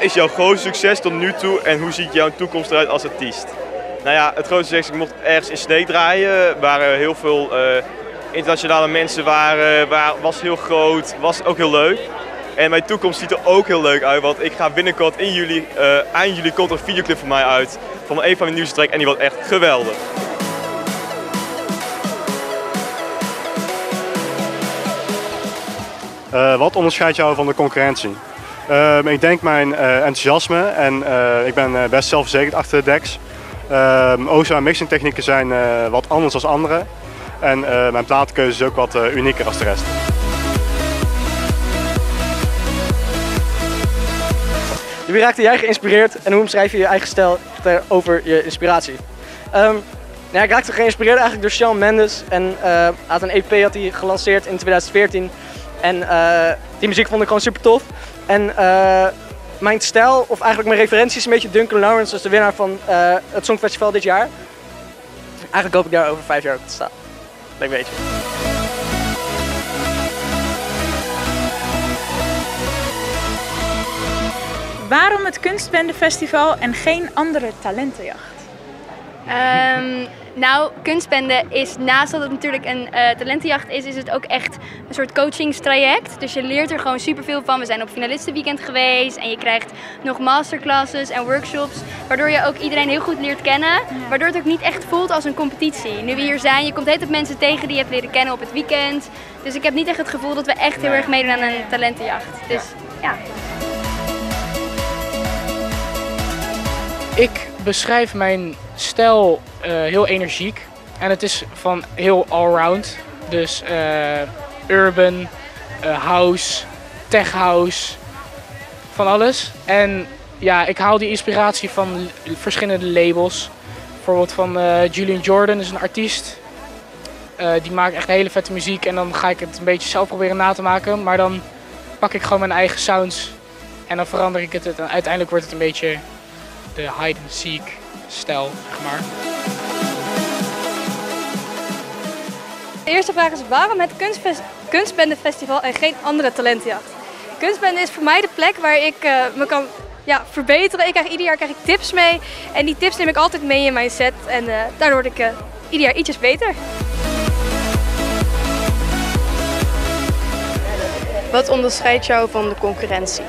is jouw grootste succes tot nu toe en hoe ziet jouw toekomst eruit als artiest? Nou ja, het grootste succes, ik mocht ergens in Sneek draaien, waar er heel veel eh, internationale mensen waren, waar, was heel groot, was ook heel leuk. En mijn toekomst ziet er ook heel leuk uit, want ik ga binnenkort in juli, uh, eind juli komt er een videoclip van mij uit, van een van mijn nieuwste tracks en die wordt echt geweldig. Wat onderscheidt jou van de concurrentie? Uh, ik denk mijn uh, enthousiasme en ik ben best zelfverzekerd achter de decks. Ozo en mixing technieken zijn wat anders dan anderen. En mijn platenkeuze is ook wat unieker als de rest. Wie raakte jij geïnspireerd en hoe omschrijf je je eigen stijl over je inspiratie? Um, nou, ik raakte geïnspireerd eigenlijk door Shawn Mendes en had een EP had hij gelanceerd in 2014 en die muziek vond ik gewoon super tof. En uh, mijn stijl, of eigenlijk mijn referentie is een beetje Duncan Lawrence, dus de winnaar van uh, het Songfestival dit jaar. Eigenlijk hoop ik daar over vijf jaar op te staan. Leuk weet je. Waarom het Kunstbendenfestival en geen andere talentenjacht? Um, nou, kunstbende is naast dat het natuurlijk een uh, talentenjacht is, is het ook echt een soort coachingstraject. Dus je leert er gewoon superveel van. We zijn op finalistenweekend geweest en je krijgt nog masterclasses en workshops. Waardoor je ook iedereen heel goed leert kennen. Waardoor het ook niet echt voelt als een competitie. Nu we hier zijn, je komt heet mensen tegen die je hebt leren kennen op het weekend. Dus ik heb niet echt het gevoel dat we echt heel erg meedoen aan een talentenjacht. Dus ja. Ik beschrijf mijn stijl heel energiek. En het is van heel allround. Dus uh, urban, uh, house, tech house, van alles. En ja, ik haal die inspiratie van verschillende labels. Bijvoorbeeld van Julian Jordan is een artiest. die maakt echt hele vette muziek en dan ga ik het een beetje zelf proberen na te maken. Maar dan pak ik gewoon mijn eigen sounds en dan verander ik het. En uiteindelijk wordt het een beetje de hide-and-seek stijl, zeg maar. De eerste vraag is waarom het Kunstbendefestival en geen andere talentenjacht? Kunstbende is voor mij de plek waar ik uh, me kan ja, verbeteren. Ik krijg, ieder jaar krijg ik tips mee en die tips neem ik altijd mee in mijn set en uh, daardoor word ik uh, ieder jaar ietsjes beter. Wat onderscheidt jou van de concurrentie?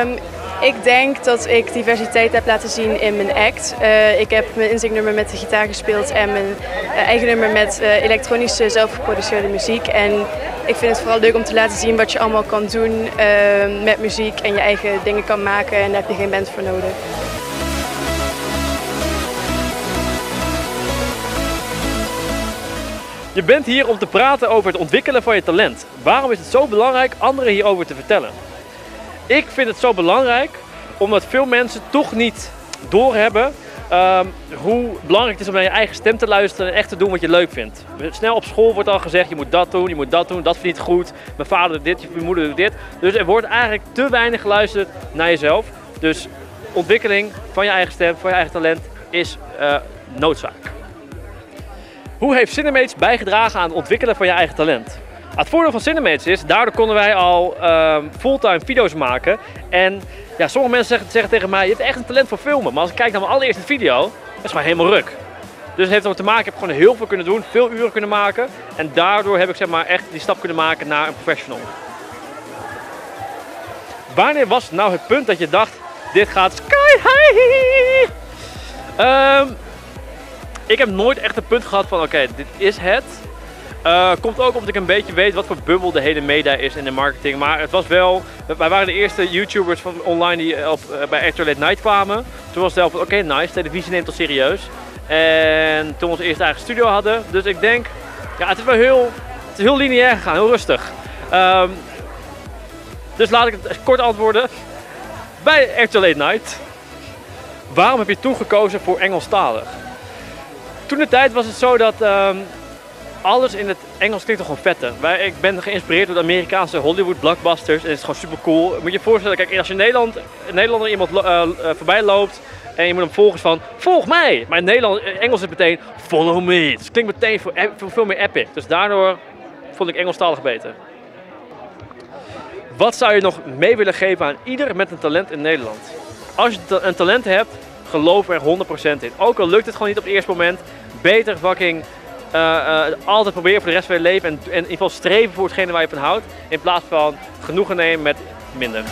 Um, ik denk dat ik diversiteit heb laten zien in mijn act. Uh, ik heb mijn inzingnummer met de gitaar gespeeld en mijn uh, eigen nummer met uh, elektronische zelfgeproduceerde muziek. En ik vind het vooral leuk om te laten zien wat je allemaal kan doen met muziek en je eigen dingen kan maken en daar heb je geen band voor nodig. Je bent hier om te praten over het ontwikkelen van je talent. Waarom is het zo belangrijk anderen hierover te vertellen? Ik vind het zo belangrijk omdat veel mensen toch niet doorhebben um, hoe belangrijk het is om naar je eigen stem te luisteren en echt te doen wat je leuk vindt. Snel op school wordt al gezegd, je moet dat doen, je moet dat doen, dat vind je goed. Mijn vader doet dit, je moeder doet dit. Dus er wordt eigenlijk te weinig geluisterd naar jezelf. Dus ontwikkeling van je eigen stem, van je eigen talent is uh, noodzaak. Hoe heeft Cinemates bijgedragen aan het ontwikkelen van je eigen talent? Het voordeel van Cinemates is, daardoor konden wij al uh, fulltime video's maken. En ja, sommige mensen zeggen, tegen mij, je hebt echt een talent voor filmen. Maar als ik kijk naar mijn allereerste video, dat is gewoon helemaal ruk. Dus het heeft ermee te maken, ik heb gewoon heel veel kunnen doen, veel uren kunnen maken. En daardoor heb ik zeg maar, echt die stap kunnen maken naar een professional. Wanneer was nou het punt dat je dacht, dit gaat sky high? Um, ik heb nooit echt een punt gehad van, oké, dit is het. Uh, komt ook omdat ik een beetje weet wat voor bubbel de hele media is in de marketing. Maar het was wel, wij waren de eerste YouTubers van online die op, uh, bij Extra Late Night kwamen. Toen was het zelf oké nice, televisie neemt ons serieus. En toen we onze eerste eigen studio hadden. Dus ik denk, ja het is wel heel, het is heel lineair gegaan, heel rustig. Um, dus laat ik het kort antwoorden. Bij Extra Late Night. Waarom heb je toen gekozen voor Engelstalig? Toen de tijd was het zo dat um, alles in het Engels klinkt toch gewoon vette. Wij, ik ben geïnspireerd door de Amerikaanse Hollywood blockbusters en het is gewoon super cool. Moet je je voorstellen, kijk, als je in Nederland, Nederlander iemand uh, uh, voorbij loopt en je moet hem volgen van volg mij. Maar in Nederland, Engels is meteen follow me. Dus het klinkt meteen voor, voor veel meer epic. Dus daardoor vond ik Engelstalig beter. Wat zou je nog mee willen geven aan ieder met een talent in Nederland? Als je een talent hebt, geloof er 100% in. Ook al lukt het gewoon niet op het eerste moment, beter fucking eh, eh, altijd proberen voor de rest van je leven en, en in ieder geval streven voor hetgene waar je van houdt, in plaats van genoegen nemen met minder.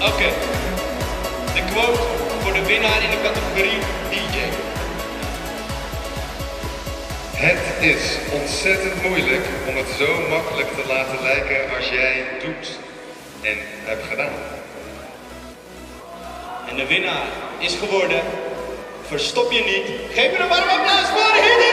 Oké. De quote voor de winnaar in de categorie DJ. Het is ontzettend moeilijk om het zo makkelijk te laten lijken als jij doet en hebt gedaan. En de winnaar is geworden. Verstop je niet. Geef er een warm applaus voor Hidden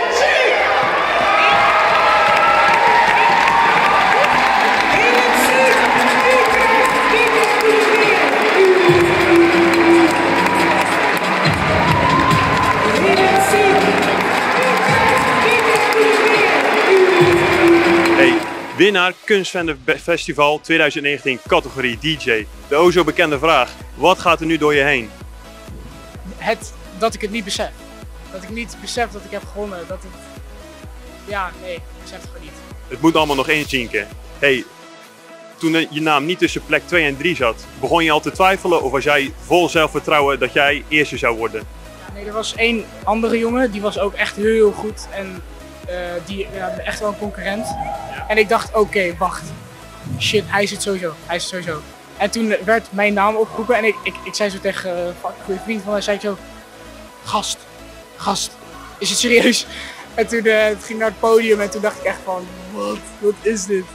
winnaar Kunstfestival 2019 categorie DJ. De o zo bekende vraag. Wat gaat er nu door je heen? Het, dat ik het niet besef. Dat ik niet besef dat ik heb gewonnen. Dat het... Ja, nee, ik besef het gewoon niet. Het moet allemaal nog één zinken. Hey, toen je naam niet tussen plek 2 en 3 zat, begon je al te twijfelen of was jij vol zelfvertrouwen dat jij eerste zou worden? Ja, nee, er was één andere jongen, die was ook echt heel, heel goed. En eh, die ja, echt wel een concurrent. En ik dacht, oké, wacht. Shit, hij zit sowieso. Hij zit sowieso. En toen werd mijn naam opgeroepen en ik, ik, ik zei zo tegen uh, een goede vriend van mij, zei ik zo, gast, gast, is het serieus? En toen uh, het ging naar het podium en toen dacht ik echt van, wat, wat is dit?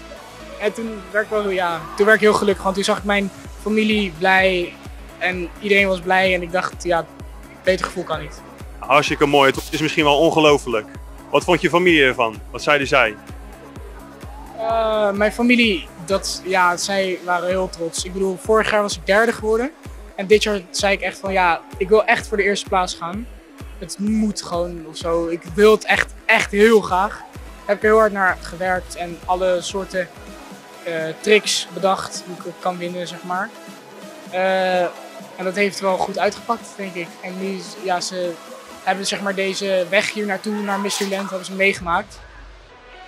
En toen werd ik wel, ja, toen werd ik heel gelukkig, want toen zag ik mijn familie blij en iedereen was blij en ik dacht, ja, beter gevoel kan niet. Hartstikke mooi. Het is misschien wel ongelooflijk. Wat vond je familie ervan? Wat zeiden zij? Uh, mijn familie, dat, ja, zij waren heel trots. Ik bedoel, vorig jaar was ik derde geworden. En dit jaar zei ik echt van, ja, ik wil echt voor de eerste plaats gaan. Het moet gewoon of zo. Ik wil het echt, echt heel graag. Heb ik heel hard naar gewerkt en alle soorten uh, tricks bedacht hoe ik kan winnen, zeg maar. Uh, en dat heeft wel goed uitgepakt, denk ik. En nu, ja, ze hebben zeg maar deze weg hier naartoe, naar Mysteryland, hebben ze meegemaakt.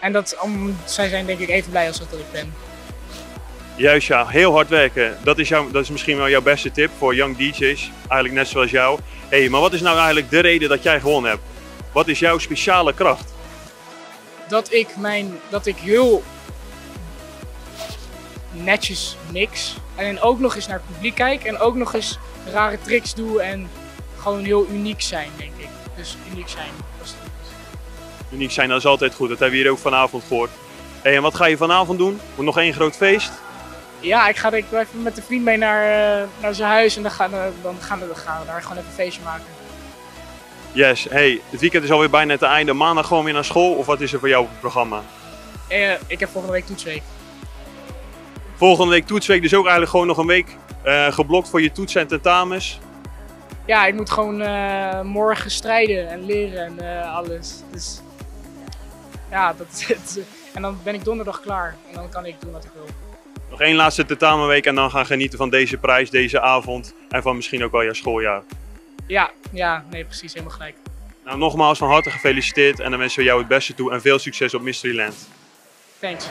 En dat, om, zij zijn denk ik even blij als dat ik ben. Juist ja, heel hard werken. Dat is, jou, dat is misschien wel jouw beste tip voor young DJ's. Eigenlijk net zoals jou. hey, maar wat is nou eigenlijk de reden dat jij gewonnen hebt? Wat is jouw speciale kracht? Dat ik, mijn, dat ik heel netjes mix. En ook nog eens naar het publiek kijk. En ook nog eens rare tricks doe. En gewoon heel uniek zijn, denk ik. Dus uniek zijn. Dat is uniek zijn, dat is altijd goed. Dat hebben we hier ook vanavond gehoord. Hey, en wat ga je vanavond doen? Wordt nog één groot feest? Ja, ik ga ik even met een vriend mee naar, uh, naar zijn huis en dan gaan, we, dan, gaan we, dan gaan we daar gewoon even een feestje maken. Yes, hey, het weekend is alweer bijna te einde. Maandag gewoon weer naar school of wat is er voor jou op het programma? Uh, ik heb volgende week toetsweek. Volgende week toetsweek, dus ook eigenlijk gewoon nog een week uh, geblokt voor je toetsen en tentamens. Ja, ik moet gewoon morgen strijden en leren en alles. Dus ja, dat is het. En dan ben ik donderdag klaar en dan kan ik doen wat ik wil. Nog één laatste tentamenweek en dan gaan genieten van deze prijs, deze avond en van misschien ook wel jouw schooljaar. Ja, ja, nee, precies, helemaal gelijk. Nou, nogmaals van harte gefeliciteerd en dan wensen we jou het beste toe en veel succes op Mysteryland. Thanks.